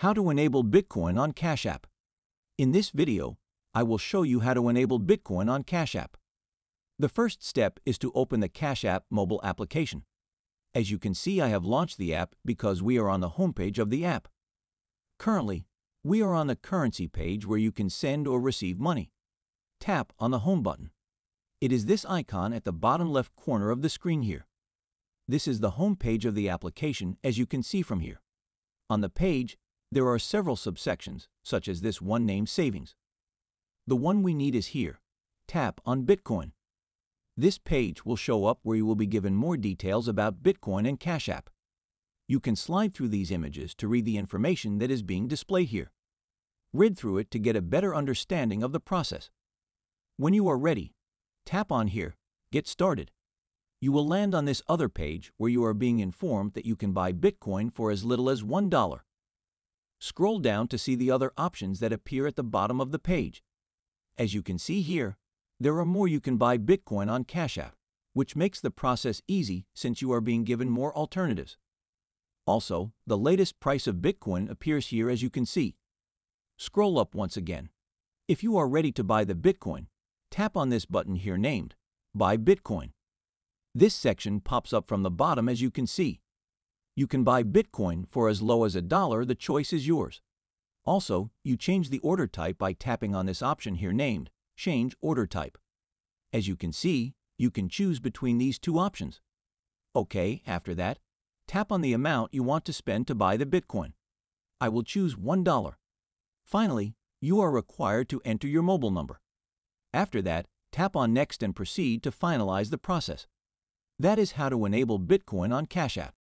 How to enable Bitcoin on Cash App. In this video, I will show you how to enable Bitcoin on Cash App. The first step is to open the Cash App mobile application. As you can see, I have launched the app because we are on the homepage of the app. Currently, we are on the currency page where you can send or receive money. Tap on the Home button. It is this icon at the bottom left corner of the screen here. This is the home page of the application as you can see from here. On the page, there are several subsections, such as this one named Savings. The one we need is here. Tap on Bitcoin. This page will show up where you will be given more details about Bitcoin and Cash App. You can slide through these images to read the information that is being displayed here. Read through it to get a better understanding of the process. When you are ready, tap on here, Get Started. You will land on this other page where you are being informed that you can buy Bitcoin for as little as $1. Scroll down to see the other options that appear at the bottom of the page. As you can see here, there are more you can buy Bitcoin on Cash App, which makes the process easy since you are being given more alternatives. Also, the latest price of Bitcoin appears here as you can see. Scroll up once again. If you are ready to buy the Bitcoin, tap on this button here named Buy Bitcoin. This section pops up from the bottom as you can see. You can buy Bitcoin for as low as a dollar, the choice is yours. Also, you change the order type by tapping on this option here named Change Order Type. As you can see, you can choose between these two options. OK, after that, tap on the amount you want to spend to buy the Bitcoin. I will choose $1. Finally, you are required to enter your mobile number. After that, tap on Next and proceed to finalize the process. That is how to enable Bitcoin on Cash App.